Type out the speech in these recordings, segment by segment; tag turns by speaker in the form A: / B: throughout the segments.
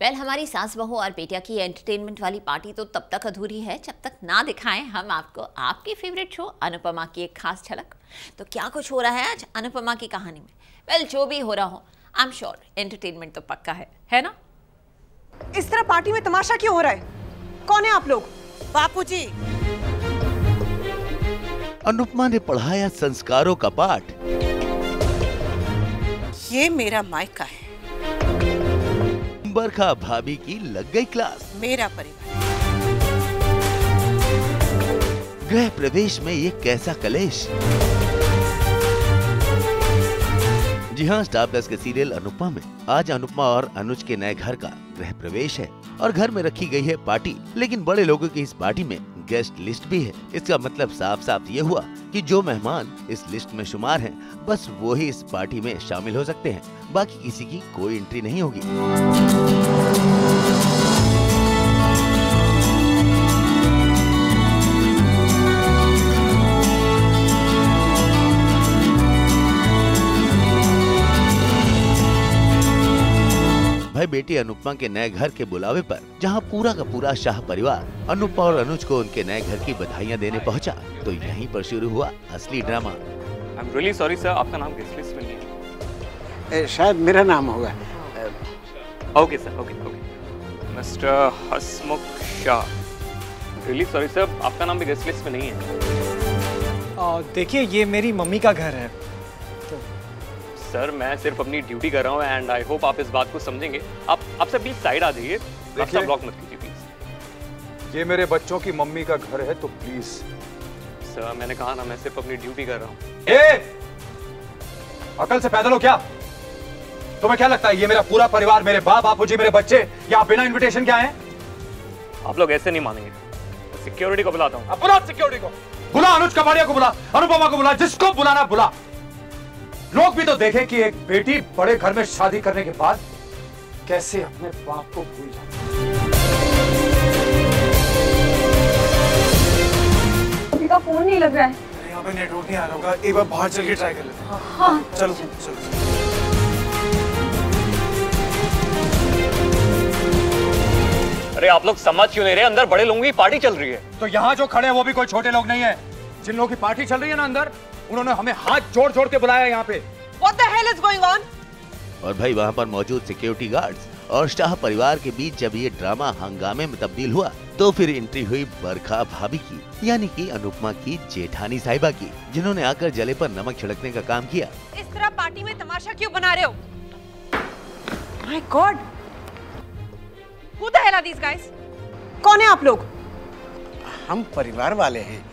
A: Well हमारी सास बहू और बेटिया की एंटरटेनमेंट वाली पार्टी तो तब तक अधूरी है जब तक ना दिखाएँ हम आपको आपकी फेवरेट शो अनुपमा की एक खास झलक। तो क्या कुछ हो रहा है आज अनुपमा की कहानी में? वेल जो भी हो रहा हो आई एम श्योर एंटरटेनमेंट तो पक्का है है ना?
B: इस तरह पार्टी में तमाशा क्यों हो रहा है? कौन है आप लोग?
C: बापू जी।
D: अनुपमा ने पढ़ाया संस्कारों का पाठ।
C: ये मेरा मायका है।
D: बरखा भाभी की लग गई क्लास।
C: मेरा परिवार।
D: गृह प्रवेश में ये कैसा कलेश? जी हाँ स्टार प्लस के सीरियल अनुपमा में। आज अनुपमा और अनुज के नए घर का गृह प्रवेश है और घर में रखी गई है पार्टी लेकिन बड़े लोगों की इस पार्टी में गेस्ट लिस्ट भी है। इसका मतलब साफ़ साफ़ ये हुआ कि जो मेहमान इस लिस्ट में शुमार हैं, बस वो ही इस पार्टी में शामिल हो सकते हैं। बाकी किसी की कोई एंट्री नहीं होगी। बेटी अनुपमा के नए घर के बुलावे पर जहाँ पूरा का पूरा शाह परिवार अनुपमा और अनुज को उनके नए घर की बधाइयाँ देने पहुँचा तो यहीं पर शुरू हुआ असली drama.
E: I am really sorry sir आपका नाम किस लिस्ट में नहीं है?
F: ए, शायद मेरा नाम होगा।
E: Okay sir okay okay mister Hasmukh Shah really sorry sir आपका नाम भी गेस्ट लिस्ट में नहीं है?
G: देखिए ये मेरी मम्मी का घर है।
E: सर मैं सिर्फ़ अपनी ड्यूटी कर रहा हूँ एंड आई होप आप इस बात को समझेंगे। आप आप सब प्लीज़ साइड आ जाइए। रास्ता ब्लॉक मत कीजिए प्लीज़
H: ये मेरे बच्चों की मम्मी का घर है तो प्लीज़
E: सर मैंने कहा ना मैं सिर्फ़ अपनी ड्यूटी कर रहा हूँ।
H: अकल से पैदल हो क्या? तुम्हें क्या लगता है ये मेरा पूरा परिवार मेरे बाप बापूजी मेरे बच्चे यहाँ बिना इनविटेशन क्या है?
E: आप लोग ऐसे नहीं मानेंगे। सिक्योरिटी को बुलाता हूँ।
H: बुला सिक्योरिटी को। बुला अनुज कबाड़िया को बुला अनुपमा को बुला जिसको बुलाना बुला। लोग भी तो देखें कि एक बेटी बड़े घर में शादी करने के बाद कैसे अपने बाप को भूल जाती
B: का फ़ोन नहीं लग रहा है।
G: यहाँ पे नेटवर्क नहीं आ रहा होगा। एक बार बाहर चल के ट्राई कर लेते हैं। हाँ, चलो चलो चलो।
E: अरे आप लोग समझ क्यों नहीं रहे? अंदर बड़े लोगों की पार्टी चल रही है।
H: तो यहाँ जो खड़े हैं वो भी कोई छोटे लोग नहीं है। जिन लोगों की पार्टी चल रही है ना अंदर उन्होंने हमें हाथ जोड़ जोड़ के बुलाया यहाँ पे।
B: What the hell is going on?
D: और भाई वहाँ पर मौजूद सिक्योरिटी गार्ड्स और शाह परिवार के बीच जब ये ड्रामा हंगामे में तब्दील हुआ तो फिर एंट्री हुई बरखा भाभी की यानी कि अनुपमा की जेठानी साहिबा की जिन्होंने आकर जले पर नमक छिड़कने का काम किया।
B: इस तरह पार्टी में तमाशा क्यों बना रहे हो? My God who the hell are these guys कौन है आप लोग?
F: हम परिवार वाले हैं।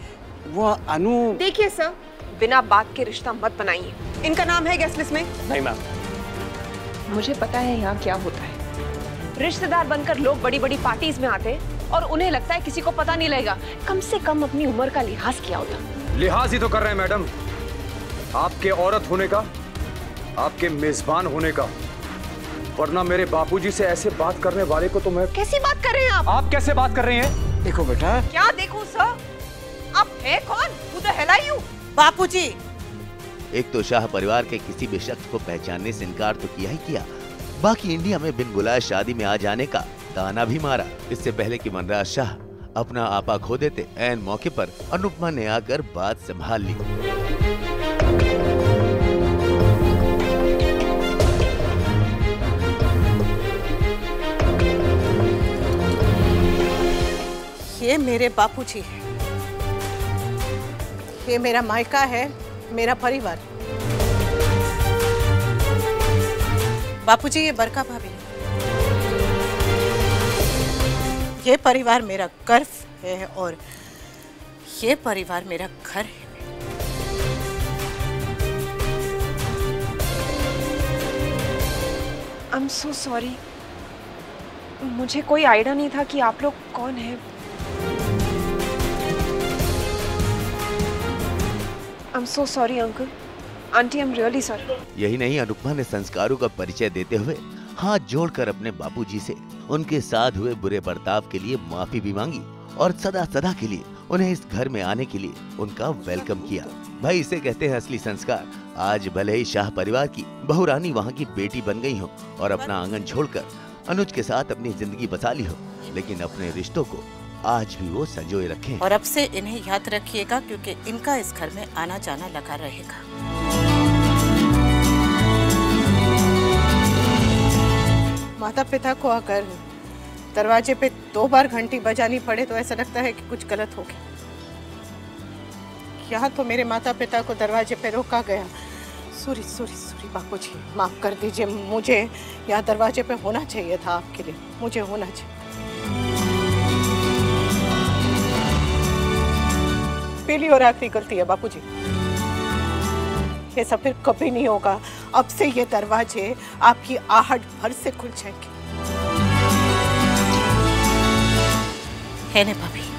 F: वो अनु
B: देखिए सर बिना बात के रिश्ता मत बनाइए। इनका नाम है गेस्ट लिस्ट में?
E: नहीं मैम
B: मुझे पता है यहाँ क्या होता है। रिश्तेदार बनकर लोग बड़ी बड़ी पार्टीज़ में आते हैं और उन्हें लगता है किसी को पता नहीं लगेगा। कम से कम अपनी उम्र का लिहाज किया होता।
H: लिहाज ही तो कर रहे हैं मैडम। आपके औरत होने का आपके मेजबान होने का वरना मेरे बापूजी से ऐसे बात करने वाले को तो मैं
B: कैसी बात कर रहे हैं आप?
H: आप कैसे बात कर रही हैं?
F: देखो बेटा।
B: क्या देखो सर आप है कौन? Who the hell are you
C: Bapuji.
D: एक तो शाह परिवार के किसी भी शख्स को पहचानने से इनकार तो किया ही किया। बाकी इंडिया में बिन बुलाए शादी में आ जाने का ताना भी मारा। इससे पहले कि मनराज शाह अपना आपा खो देते एन मौके पर अनुपमा ने आकर बात संभाल ली।
C: ये मेरे बापूजी है। ये मेरा मायका है, मेरा परिवार। बापूजी, ये बरका भाभी। ये परिवार मेरा गर्व है और ये परिवार मेरा घर है।
B: एम सो सॉरी मुझे कोई आइडिया नहीं था कि आप लोग कौन हैं। I am so sorry uncle am really sorry
D: यही नहीं, अनुपमा ने संस्कारों का परिचय देते हुए हाथ जोड़कर अपने बापूजी से उनके साथ हुए बुरे बर्ताव के लिए माफ़ी भी मांगी और सदा सदा के लिए, उन्हें इस घर में आने के लिए उनका वेलकम किया। भाई, इसे कहते हैं असली संस्कार। आज भले ही शाह परिवार की बहुरानी वहाँ की बेटी बन गई हो और अपना आँगन छोड़कर अनुज के साथ अपनी ज़िंदगी बसा ली हो, लेकिन अपने रिश्तों को आज भी वो संजोए रखे।
C: और अब से इन्हें याद रखिएगा क्योंकि इनका इस घर में आना जाना लगा रहेगा। माता पिता को अगर दरवाजे पे दो बार घंटी बजानी पड़े तो ऐसा लगता है कि कुछ गलत हो गया। यहाँ तो मेरे माता पिता को दरवाजे पे रोका गया। Sorry sorry sorry Bapu ji माफ़ कर दीजिए। मुझे यहाँ दरवाजे पे होना चाहिए था आपके लिए। मुझे होना चाहिए। पहली और आखिरी गलती है बापू जी ये सब फिर कभी नहीं होगा। अब से ये दरवाजे आपकी आहट भर से खुल जाएँगे। है ना भाभी?